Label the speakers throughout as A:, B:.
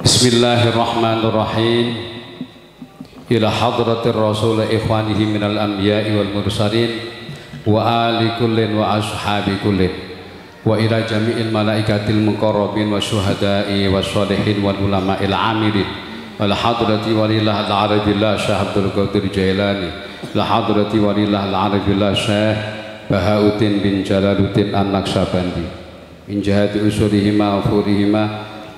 A: بسم الله الرحمن الرحيم. إلى حضرة الرسول إخوانه من الأنبياء والمرسلين وآل كل وأصحاب كل وإلى جميع الملائكة المقربين والشهداء والصالحين والعلماء العاملين. والحضرة ولله العرب الله شاه عبد القادر الجيلاني لحضرة ولله العرب الله شاه بهاء الدين بن جلال الدين النقشبندي. من جهة أسرهما وفورهما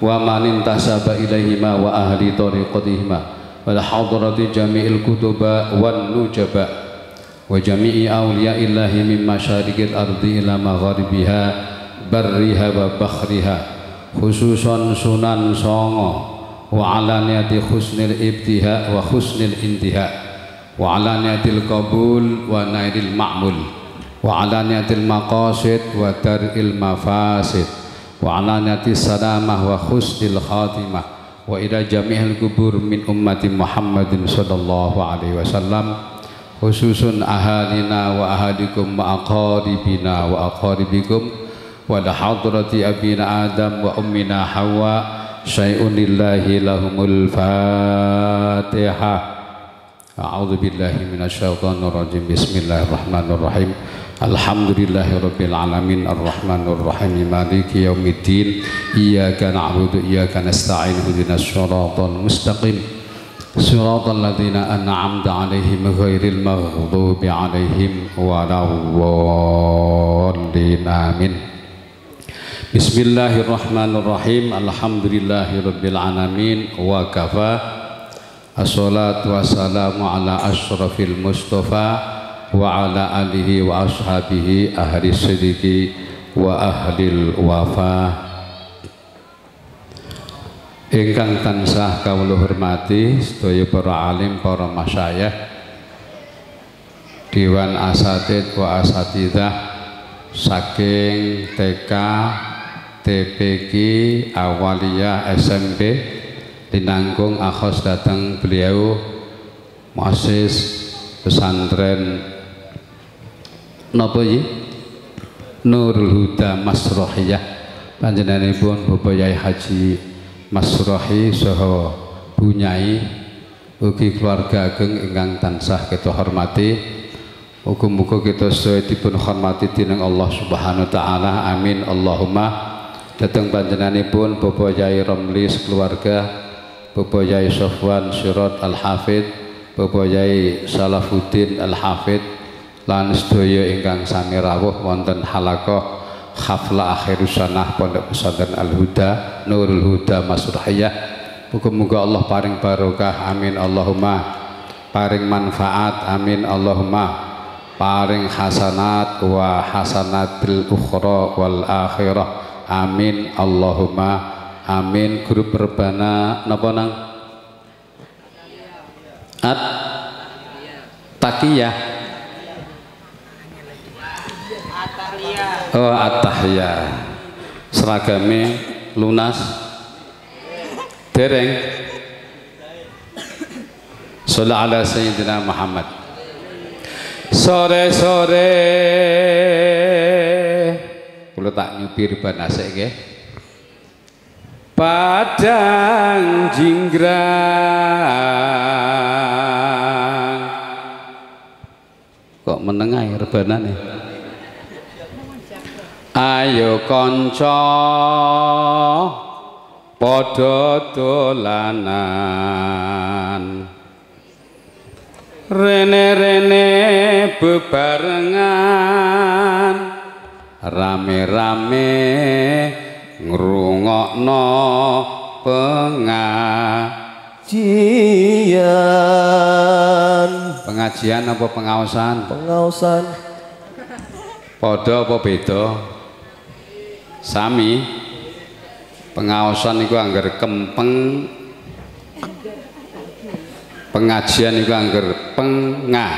A: wa man intasaba ilaihima wa ahli tariqatihima. Wal hadrati jami'il kutuba wan nujaba. Wa jami'i awliyaillahi min masyariqil ardi ila magharibiha barriha wa bakhriha. Khususan sunan songo. Wa alaniyati husnil ibtiha wa husnil intiha. Wa alaniyatil qabul wa nairil ma'mul. Wa alaniyatil maqasid wa daril mafasid wa alanati salamah wa khusnil khatimah. Wa ila jami'il kubur min ummati Muhammadin sallallahu alaihi wasallam. Khususun ahalina wa ahadikum wa aqaribina wa aqaribikum. Wa la hadrati abina adam wa ummina hawa. Syai'un lahumul fatihah a'udzu billahi minasyaitonir rajim bismillahirrahmanirrahim. Alhamdulillahirrabbilalamin Ar-Rahmanirrahim Maliki yaumiddin Iyaka na'budu Iyaka nasta'in Hudina syuratan mustaqim Syuratan ladhina an'amda alaihim Ghairil maghdubi alaihim Walawallin Amin Bismillahirrahmanirrahim Alhamdulillahirrabbilalamin Wa kafa Assalatu wassalamu ala ashrafil mustafa wa ala alihi wa ashabihi ahli sidiki wa ahlil wafa. Ingkang tansah kawula hormati sedaya para alim para masyayikh Dewan Asatid wa Asatidah saking TK TPG Awaliyah SMP dinanggung akhos datang beliau Muasis pesantren napa iki Nurul Huda Masrohiyah panjenenganipun Bapak Yai Haji Masrohi saha Bunyai ugi keluarga ageng ingkang tansah kita hormati Muga-muga kita sedaya dipun hormati dening Allah Subhanahu taala. Amin. Allahumma datang panjenenganipun Bapak Yai Romli sekeluarga Bapak Yai Sofwan Syirot Al-Hafid Bapak Yai Salafuddin Al-Hafid lan sedaya ingkang sami rawuh wonten halakoh hafla akhir sanah Pondok Pesantren Al-Huda Nurul Huda Masrahiyah Muga-muga Allah paring barokah. Amin Allahumma. Paring manfaat. Amin Allahumma. Paring hasanat wa hasanatil ukhra wal akhirah. Amin Allahumma. Amin. Grup perbana napa nang? At takiyah oh at-tahiyah seragame lunas. Dereng. Salah ala Sayyidina Muhammad. Sore-sore. Kula tak nyupir ban asik nggih. Padang jinggrang. Kok menengah ya rebanane ayo konco padha dolanan. Rene-rene bebarengan rame-rame ngrungokno pengajian. Pengajian apa pengaosan?
B: Pengaosan.
A: Podo apa beda sami pengaosan itu anggar kempeng. Pengajian itu anggar pengah.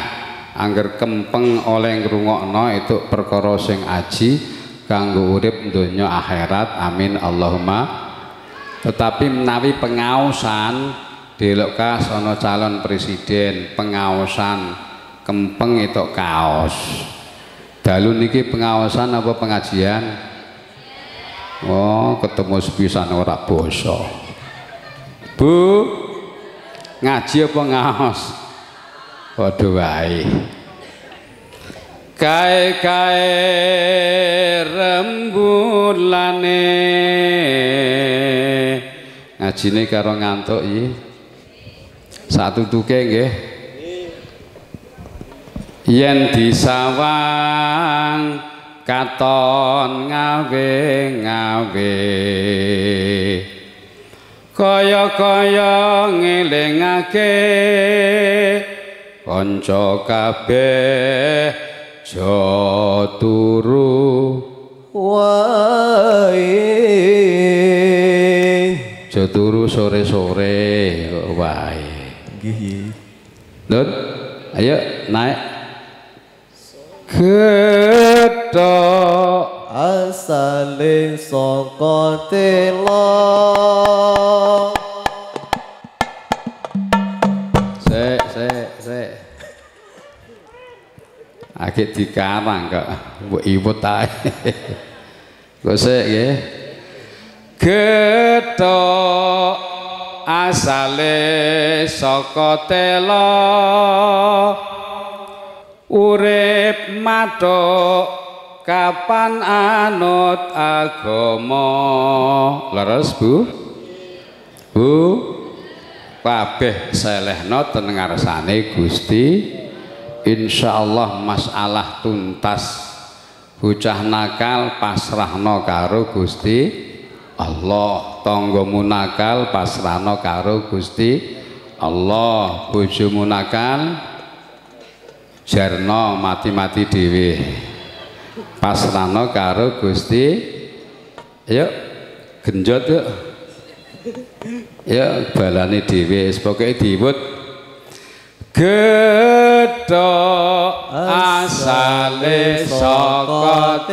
A: Angger kempeng oleh ngrungokno itu perkara sing aji kanggo urip donya akhirat. Amin. Allahumma. Tetapi menawi pengaosan delok kas ana calon presiden pengawasan kempeng itu kaos. Dalu niki pengawasan apa pengajian oh ketemu sepisan ora basa. Bu ngaji apa ngaos padha wae. Kae kae rembulane. Ngajine karo ngantuk iki satu tuke nggih. Yen disawang katon ngawe ngawe. Kaya-kaya ngelingake kanca kabeh aja turu.
B: Wae.
A: Aja turu sore-sore wae.
B: Nggih
A: Dut, ayo naik. Ketok
B: asale saka tela
A: sik sik sik. Akeh dikarang kok mbok iwut ae. Kok sik nggih. Ketok asale saka tela urip matuk kapan anut agama? Leres Bu. Bu. Kabeh selehno ten ngarsane Gusti. Insyaallah masalah tuntas. Bocah nakal pasrahno karo Gusti Allah. Tanggamu nakal pasrahno karo Gusti Allah. Bojomu nakal jarno mati-mati dhewe. Pasrahno karo Gusti yuk genjot yuk. Ya balane dhewe pokoke diwut. Gedhok asale saka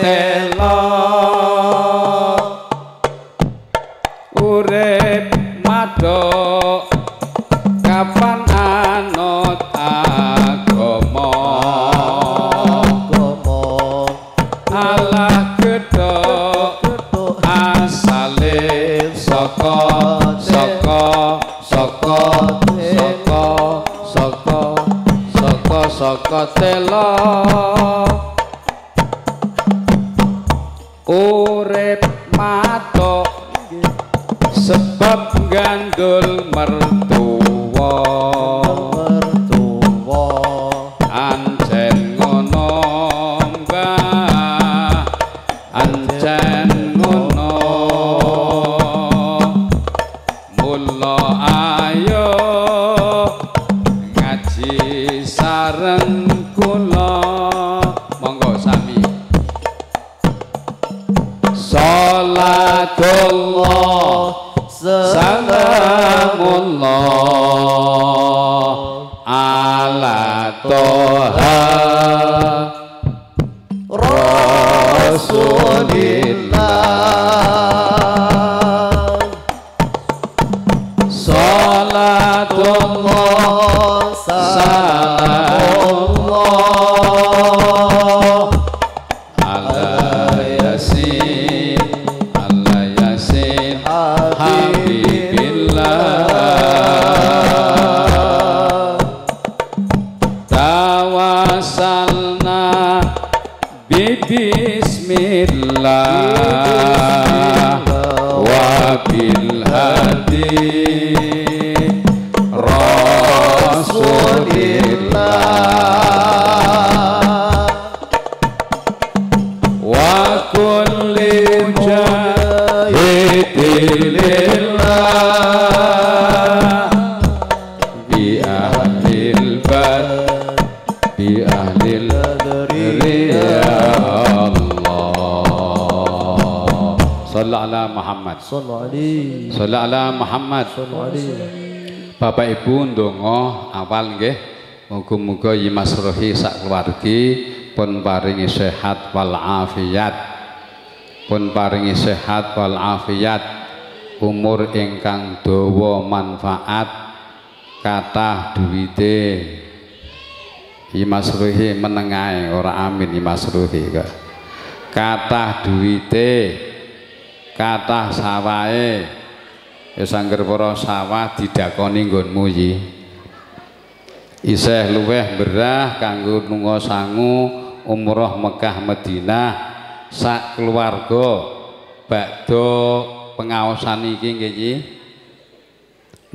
A: saka saka tela urip matok sebab gandul mertua ala Muhammad.
B: Sallu
A: ala Muhammad. Bapak Ibu ndonga awal nggih muga-muga Yimas Rohi sak keluargi pun paringi sehat wal afiat. Pun paringi sehat wal afiat. Umur ingkang dawa manfaat. Kathah duwite. Imas Ruhi menengae ora amin Imas Ruhi kok. Kathah duwite kathah sawahe. Ya sangger para sawah didakoni nggonmu iki. Isih luweh berah kanggo lunga sangu umroh Mekah Madinah sak keluarga. Bakdo pengaosan iki nggih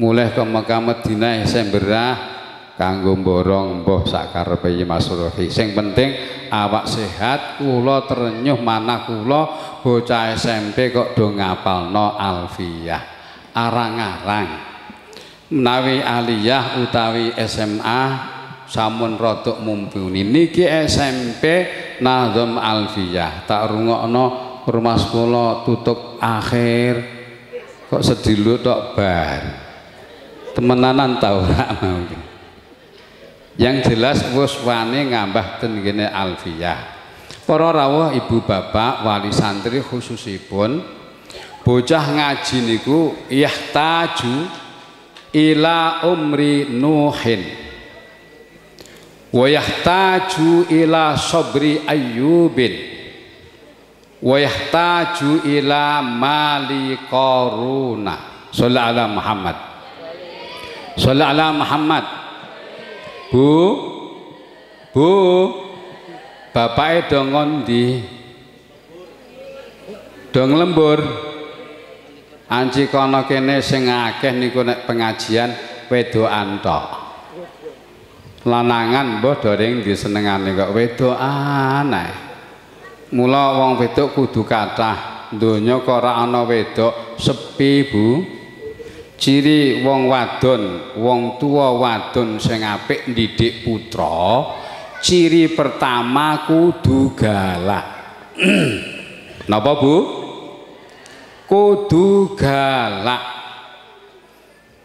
A: mulai ke Mekah Madinah isih berah kanggo borong mbah sakarepe Mas Rohi. Sing penting awak sehat kula terenyuh manah kula bocah SMP kok do ngapalno alfiyah arang-arang. Menawi aliyah utawi SMA samun rodok mumpuni. Niki SMP Nazam Alfiyah tak rungokno rumah sekolah tutup akhir. Kok sedilu tok bar? Temenanan tau ora mau yang jelas wis wani ngambah ten kene Alfiyah para rawuh ibu bapak wali santri khususipun bocah ngaji niku yahtaju ila umri nuhin. Wa yahtaju ila sabri ayyubin. Wa yahtaju ila mali qaruna. Sallallahu ala Muhammad. Sallallahu ala Muhammad Bu? Bu? Bapake do ngondi? Dong lembur? Anci kono kene sing akeh niku nek pengajian wedokan tok. Lanangan mbah doreng disenengane kok wedokan ae. Mula wong wedok kudu kathah. Donya kok ora ana wedok sepi Bu ciri wong wadon wong tua wadon sing apik ndidik putra ciri pertama kudu galak. Napa Bu? Kudu galak.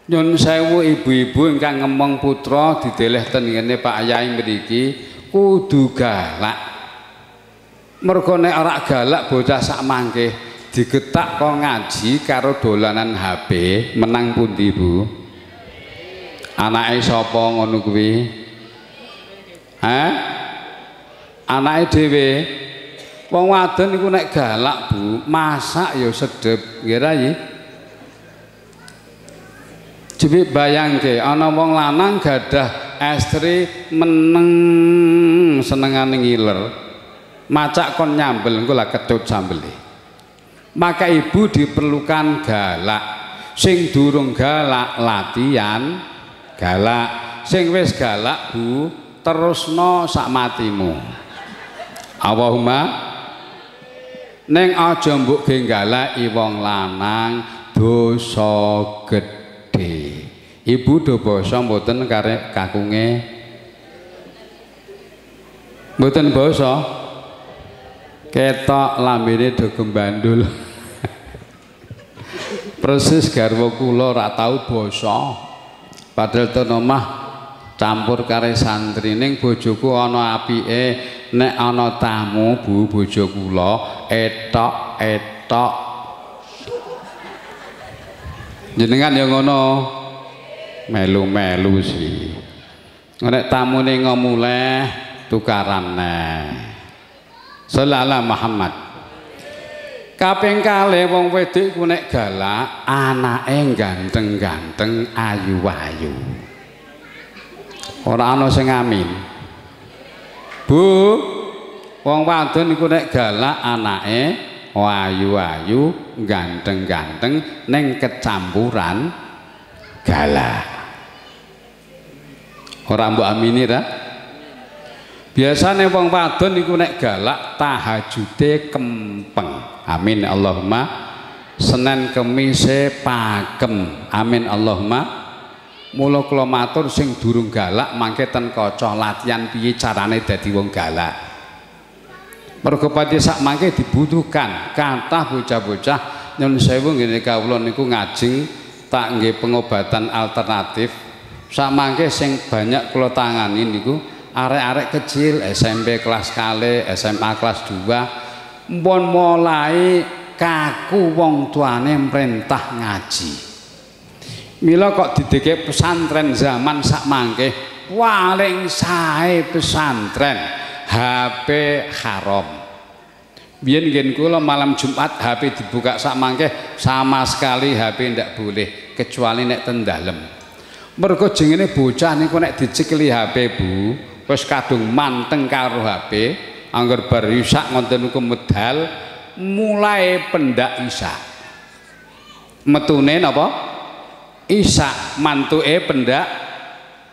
A: Nyun sewu ibu-ibu ingkang ngemong putra dideleh ten ngene Pak Yai mriki kudu galak. Mergo nek ora galak bocah sak mangke digetak kok ngaji karo dolanan HP menang pundi Bu? Anake sapa ngono kuwi? Hah? Anake dhewe? Wong wadon niku nek galak Bu masak ya sedep. Nggih ra bayangke ana wong lanang gadah estri meneng senengane ngiler. Macak kon nyambel engko lah ketut sambele maka ibu diperlukan galak. Sing durung galak latihan galak. Sing wis galak Bu terusno sak matimu. Allahumma neng aja mbok galaki wong lanang dosa gedhe. Ibu do basa mboten karek kakunge. Mboten basa ketok lambene do gembandul persis garwa kula ora tau basa. Padahal ten omah campur kare santri. Ning bojoku ana apike nek ana tamu bu bojo kula etok etok. Jenengan ya ngono? Melu-melu sih. Nek tamune ngomuleh tukaran neh sallallahu Muhammad. Kaping kalih wong wedok ku nek galak anake ganteng-ganteng ayu-ayu. Ora ana sing amin. Bu wong wadon iku nek galak anake ayu-ayu ganteng-ganteng ning kecampuran galak. Ora mbok amini ta biasane wong wadon iku nek galak tahajude kempeng. Amin Allahumma. Senin kemise pakem amin Allahumma. Mula kula matur sing durung galak mangke ten kaca latihan piye carane dadi wong galak. Mergo pati sak mangke dibutuhkan. Kathah bocah-bocah. Nyun sewu ngene kawula niku ngajeng tak nggih pengobatan alternatif. Sak mangke sing banyak kula tangani niku arek-arek kecil SMP kelas kali SMA kelas 2 mpun mulai kaku wong tuane merintah ngaji Mila kok dideke pesantren zaman sak mangke paling sae pesantren HP haram. Biyen ngen kula malam Jumat HP dibuka sak mangke sama sekali HP ndak boleh kecuali nek ten dalem. Mergo jengene bocah niku nek dicekli HP Bu, wis kadung manteng karo HP, angger bar isak ngoten niku medal mulai pendak isak. Metune napa? Isak mantuke pendak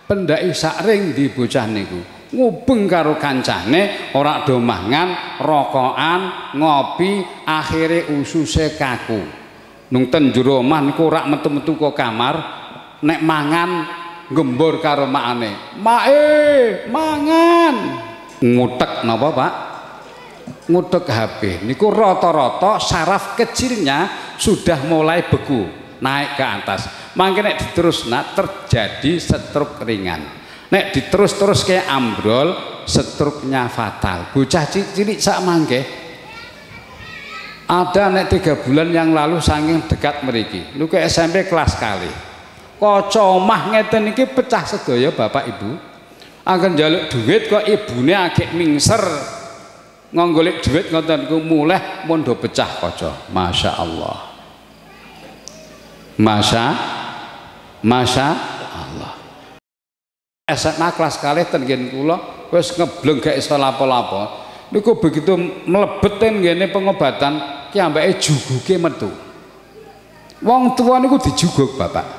A: pendak isak ring di bocah niku. Ngubeng karo kancane ora do mangan, rokokan, ngopi, akhire ususe kaku. Nung ten jero omah niku ora metu-metu ke kamar, nek mangan gembur karo makane. Mae, mangan. Ngutek napa, Pak? Ngutek HP. Niku rata-rata saraf kecilnya sudah mulai beku, naik ke atas. Mangke nek diterusna terjadi stroke ringan. Nek diterus-terus kayak ambrol, stroke-nya fatal. Bocah cilik sak mangke ada nek tiga bulan yang lalu saking dekat meriki. Lu ke SMP kelas kali. Kaca omah ngeten iki pecah sedaya Bapak Ibu. Akan jaluk duit kok ibune agek mingser. Ngonggolik duit ngoten ku mulai mondo pecah kaca. Masya Allah. Masya Masya Allah. SMA kelas kali tengen kula wis ngebleng gak iso lapo-lapo. Niku begitu mlebet ngene pengobatan ki ambeke juguke metu. Wong tua niku dijuguk, Bapak.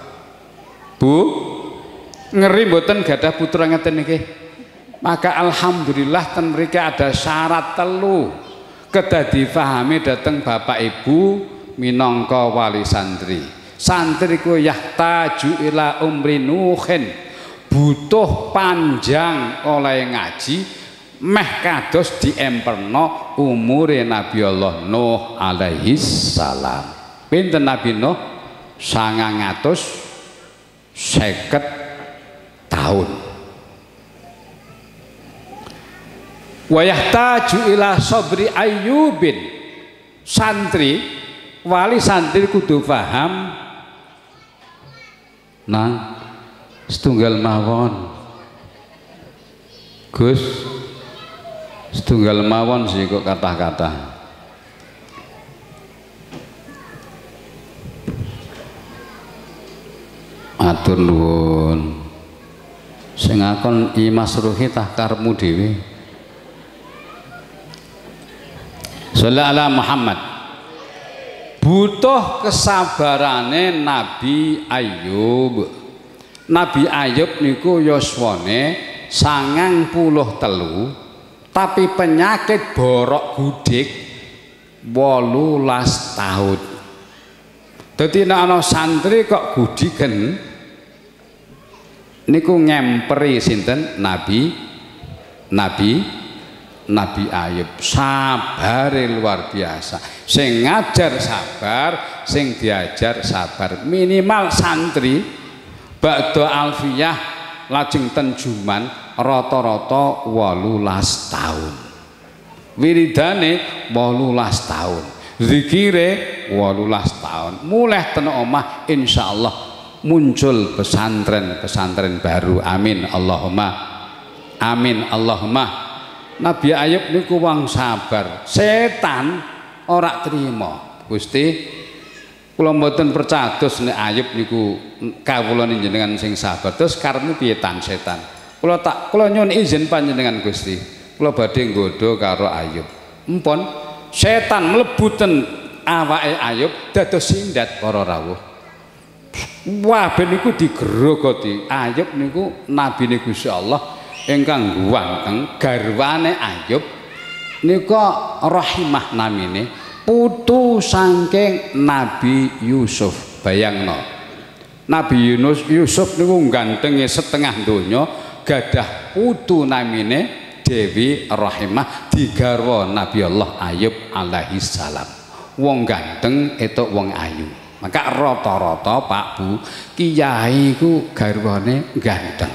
A: Bu, ngeri mboten gadah putra ngeten niki. Maka alhamdulillah ten mriki ada syarat telu kedadi fahami dateng Bapak Ibu minangka wali santri. Santri ku yahtaju ila umri nuhin butuh panjang oleh ngaji meh kados diemperno umure Nabi Allah Nuh alaihi salam. Pinten Nabi Nuh? Sangang atus seket tahun. Wayahtaju ila sabri ayyubin. Santri wali santri kudu paham. Nang setunggal mawon. Gus setunggal mawon sih kok kata-kata atur nuwun. Sing akon Imas Ruhi tah karepmu dhewe Muhammad. Butuh kesabarane Nabi Ayub. Nabi Ayub niku puluh telu tapi penyakit borok gudik wolulas tahun jadi ana santri kok gudiken niku ngemperi sinten? Nabi Nabi Nabi Ayub. Sabar luar biasa. Sing ngajar sabar sing diajar sabar. Minimal santri bakdo alfiyah lajeng tenjuman rata-rata wolulas tahun. Wiridane wolulas tahun. Zikire wolulas tahun. Mulai ten omah insyaallah muncul pesantren-pesantren baru amin Allahumma amin Allahumma Nabi Ayub niku wong sabar. Setan ora terima. Gusti kula mboten percados nek Ayub niku kawula jenengan sing sabar. Terus karepmu piye tan setan? Kula tak kula nyuwun izin panjenengan Gusti. Kula badhe nggodha karo Ayub. Empun setan mlebuten awake Ayub dados sindat para rawuh. Wah niku digerogoti. Ayub niku nabine Gusti Allah ingkang guwanteng garwane Ayub nika rahimah namine putu saking Nabi Yusuf. Bayangno Nabi Yunus Yusuf niku gantenge setengah donya gadah putu namine Dewi Rahimah digarwa Nabi Allah Ayub alaihi salam wong ganteng itu wong ayu maka rata-rata Pak Bu kiai ku garwane ganteng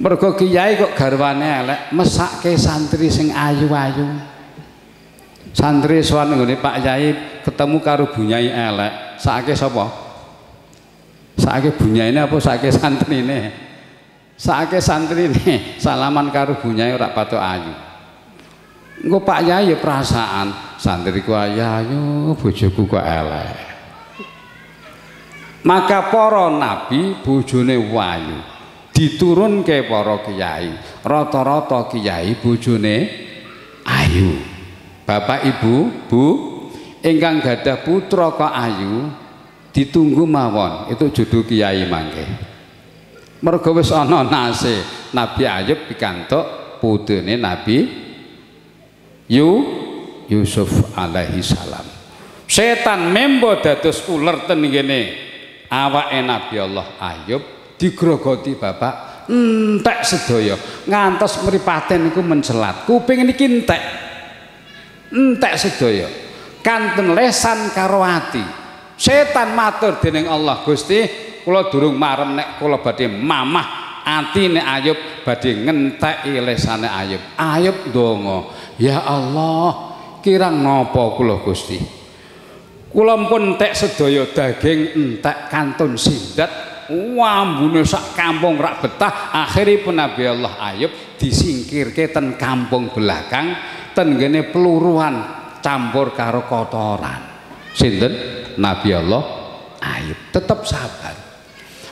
A: mergo kiai kok garwane elek mesake santri sing ayu-ayu santri sowan nggone Pak Yai ketemu karo bunyai elek sakake sapa Saiki bunyaine apa saiki santrine? Saiki santrine salaman karo bunyae ora patok ayu. Engko Pak Yai ya perasaan santriku ayu bojoku kok elek. Maka para nabi bojone wayu. Diturunke para kiai. Rata-rata kiai bojone ayu. Bapak Ibu, Bu, ingkang gadah putra kok ayu ditunggu mawon. Itu judul kiai mangke. Mergo wis ana nase Nabi Ayub pikantuk putrine Nabi Yu Yusuf alaihi salam. Setan membo dados uler ten awake Nabi Allah. Ayub digrogoti bapak. Entek sedaya. Ngantos mripaten niku mencelat. Kuping niki entek. Entek sedaya. Kanten lesan karo ati. Setan matur dening Allah Gusti. Kula durung marem nek kula badhe mamah. Atine Ayub badhe ngenteki lesane Ayub. Ayub ndonga ya Allah kirang napa kula Gusti kula pun entek sedaya daging entek kantun sindat wambune sak kampung rak betah akhiripun Nabi Allah Ayub disingkirke ten kampung belakang ten ngene peluruan campur karo kotoran. Sinten? Nabi Allah Ayub tetap sabar.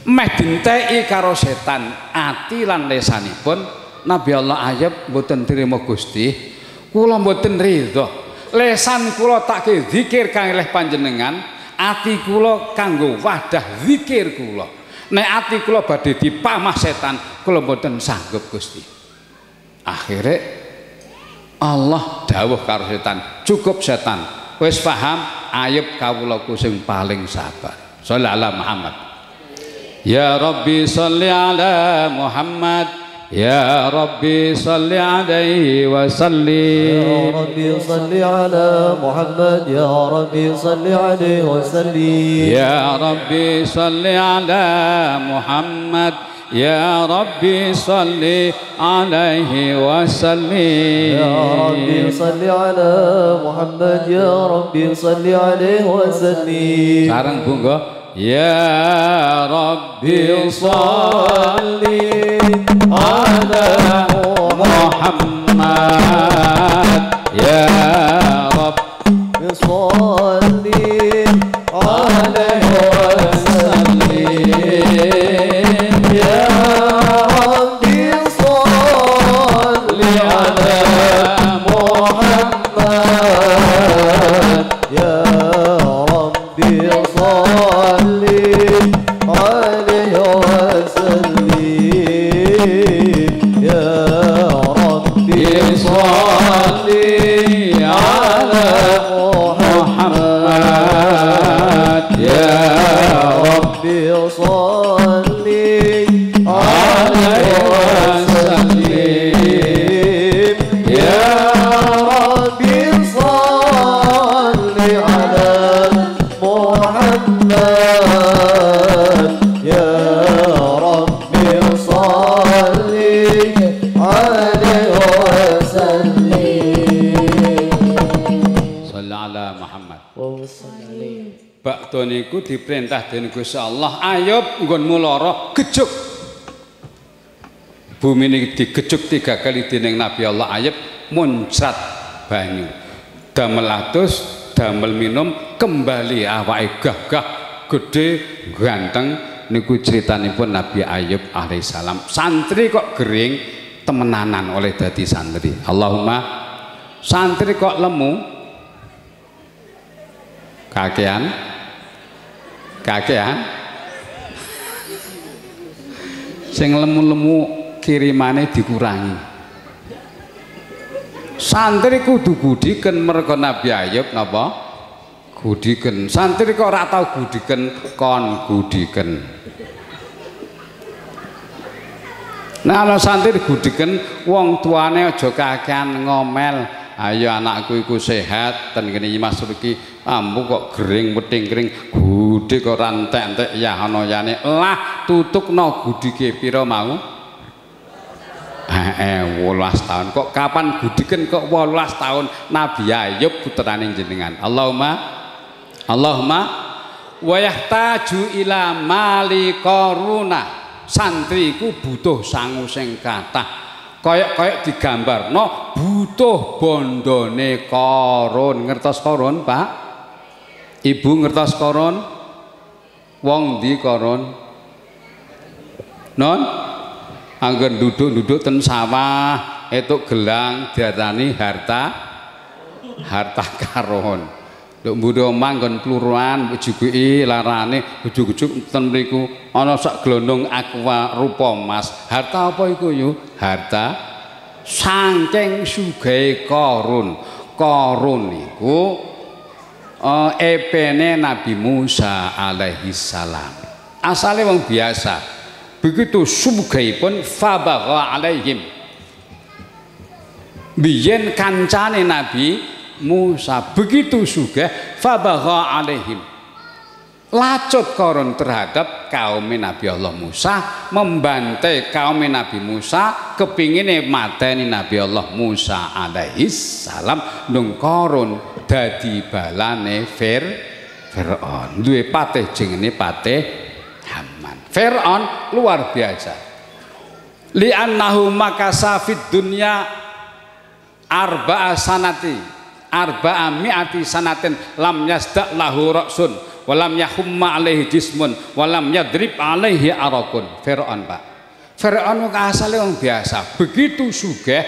A: Meh dinteki karo setan ati lan lesanipun Nabi Allah Ayub mboten trima Gusti kula mboten ridho lesan kula tak zikir kalih panjenengan ati kula kanggo wadah zikir kula. Nek ati kula badhe dipamah setan kula mboten sanggup Gusti. Akhirnya Allah dawuh karo setan cukup setan. Wis paham ayub kawulaku sing paling sabar. Sallallahu Muhammad. Ya rabbi salli ala Muhammad يا ربي صل عليه وسلم.
B: يا ربي صل على محمد يا ربي صل عليه وسلم.
A: يا ربي صل على محمد يا ربي صل عليه وسلم.
B: يا ربي صل على محمد يا ربي صل عليه وسلم.
A: Sarang bunga Ya Rabbi salli ala Bak niku diperintah dening Gusti Allah Ayub nggonmu lara gejuk. Bumi ini digejuk tiga kali dening Nabi Allah Ayub muncrat banyu damel atus damel minum kembali awake gah-gah gede ganteng. Niku pun Nabi Ayub alaihissalam santri kok gering temenanan oleh dadi santri. Allahumma santri kok lemu? Kakean? Kakean sing lemu-lemu kirimane dikurangi. Santri kudu gudiken mergo Nabi Ayub napa gudiken. Santri kok ora tau gudiken kon gudiken. Nah, ana santri gudiken wong tuane aja kakean ngomel. Ayo anakku iku sehat ten kene Mas Ruki ambu kok gering weting kering gudhe kok ora entek-entek ya ana yane. Lah tutukno gudike pira mau? Eh, 18 tahun. Kok kapan gudiken kok 18 tahun Nabi Ayub putrane jenengan. Allahumma Allahumma wayah taju ila mali koruna santriku butuh sangu sing kathah koyok-koyok digambar no butuh bondone korun ngertos korun pak ibu ngertos korun wong di korun non angger duduk-duduk ten sawah itu gelang diarani harta harta karun Luk mburi omah nggon pluruan juguki larane ujug-ujug ten mriku ana sak glondong aqua rupa emas. Harta apa iku yu? Harta saking sugahe Korun. Korun iku uh, epene Nabi Musa alaihi salam. Asale wong biasa. Begitu sugihipun fabagha alaihim. Biyen kancane Nabi Musa begitu juga fabagha alaihim lacut koron terhadap kaum Nabi Allah Musa membantai kaum Nabi Musa kepingin mateni Nabi Allah Musa alaihi salam. Nung koron dadi balane Fir Fir'aun. Duwe patih jenenge patih Haman. Fir'aun luar biasa. Li'annahu makasa fid dunya arba'a sanati arba'a mi'ati sanatin lam yasda' lahu ra'sun walam yahumma alaihi jismun walam yadrib alaihi arakun. Fir'aun Pak. Fir'aun asale wong biasa. Begitu sugih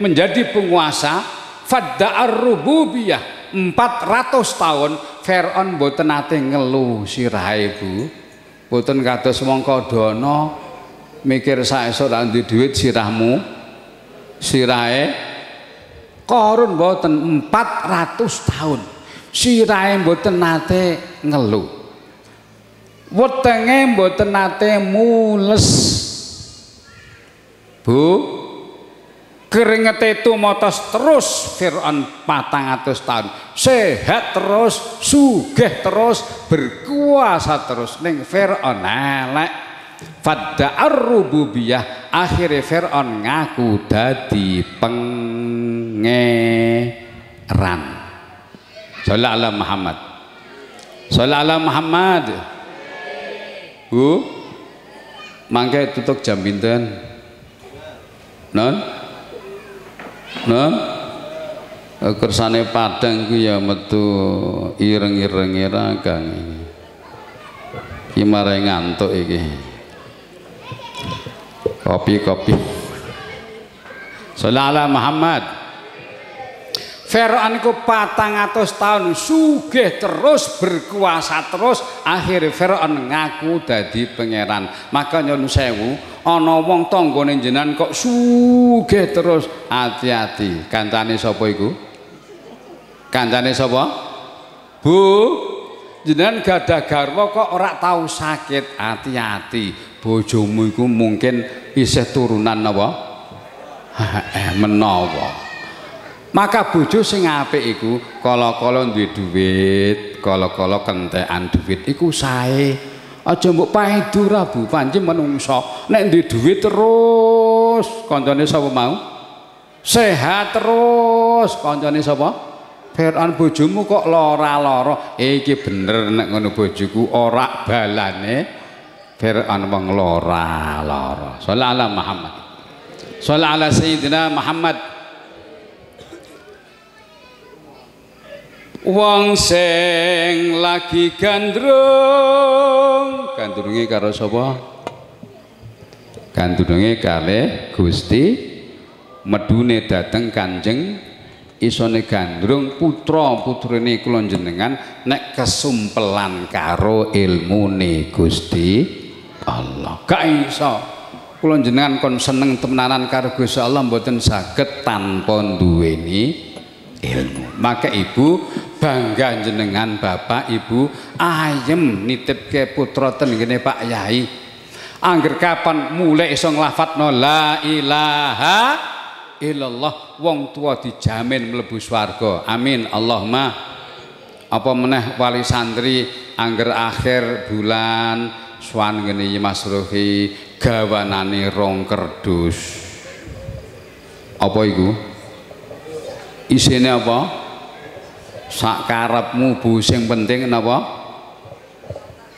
A: menjadi penguasa fadda'ar rububiyah. 400 tahun Fir'aun mboten nate ngeluh sirahe Bu. Mboten kados mongko dono mikir saesuk ra duit sirahmu. Sirahe Korun mboten 400 tahun. Sirahe mboten nate ngeluh. Wetenge mboten nate mules. Bu, keringet itu motos terus Fir'aun patang atus tahun sehat terus sugih terus berkuasa terus ning Fir'aun elek fadda'ar rububiyah akhirnya Fir'aun ngaku dadi pangeran Sallallahu ala Muhammad. Sallallahu ala Muhammad. Bu? Mangke tutup jam binten Non Non kersane padang ku ya metu ireng-ireng iragang iki mare ngantuk iki. Kopi-kopi. Sallallahu ala Muhammad Fir'aun iku patang atus tahun sugih terus berkuasa terus akhirnya Fir'aun ngaku dadi pangeran. Maka nyun sewu ana wong tanggane jenengan kok sugih terus hati-hati. Kancane sapa iku? Kancane sapa? Bu jenengan gadah garwa kok ora tahu sakit? Hati-hati. Bojomu iku mungkin isih turunan napa eh menawa maka bojo sing apik iku kala-kala duwe dhuwit kala-kala kentekan dhuwit iku sae. Aja mbok paedu ra Bu pancen menungso. Nek duwe dhuwit terus kancane sapa mau? Sehat terus kancane sapa? Fir'aun bojomu kok lara-lara? Eh, iki bener nek ngono bojoku ora balane Fir'aun wong lara-lara. Sallallahu Muhammad sallallahu sayyidina Muhammad wong sing lagi gandrung. Gandrunge karo sapa? Gandrunge kale Gusti. Medune dateng Kanjeng. Isone gandrung putra putrine kula jenengan nek kesumpelan karo ilmune Gusti Allah. Gak iso. Kula jenengan kon seneng temenanan karo Gusti Allah mboten saged tanpa duweni ilmu. Maka ibu bangga jenengan bapak ibu. Ayem nitip ke putra tenggene pak yai. Angger kapan mulai iso nglafadzno la ilaha illallah. Wong tua dijamin mlebu swarga. Amin. Allahumma. Apa meneh wali santri angger akhir bulan swan ngene Mas Ruhi? Rong kerdus. Apa iku? Isine apa sak karepmu bu sing penting napa?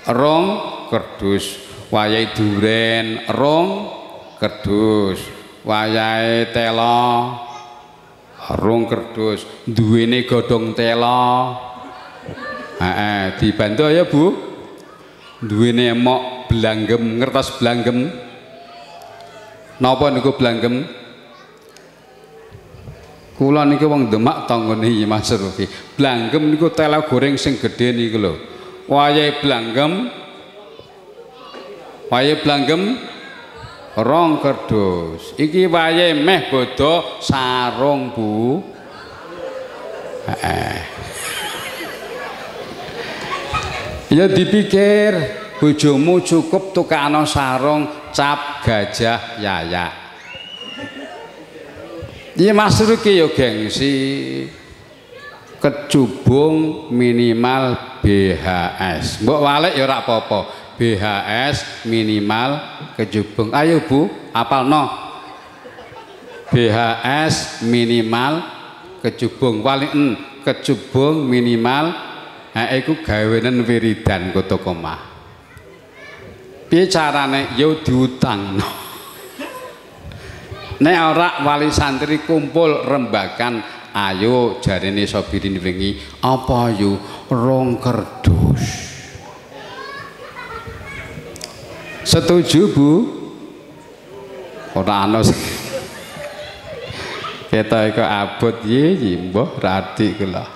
A: Rong kerdus. Wayahe duren rong kerdus. Wayahe tela rong kerdus. Duwene godhong tela. Heeh dibantu ya Bu. Duwene emok blanggem ngertos blanggem? Napa niku blanggem Kula niki wong Demak tanggane Mas Ruki. Blanggem niku tela goreng sing gedhe niku lho. Wayahe blanggem Wayahe blanggem rong kerdus. Iki wayahe meh bodo sarung, Bu. Heeh. Ya dipikir bojomu cukup tukakno sarung cap gajah yayak. Iya Mas Ruki yo gengsi kecubung minimal BHS. Mbok walek ya ora apa-apa. BHS minimal kecubung. Ayo Bu, apalno. BHS minimal kecubung. Paling kecubung minimal ha iku gawenen wiridan kota komah. Piye carane yo diutangno. Nek ora wali santri kumpul rembakan ayo jarene sobirin wingi apa ayo rong kerdus. Setuju Bu? Ora ana Kita iku abot ye mbah rati kula.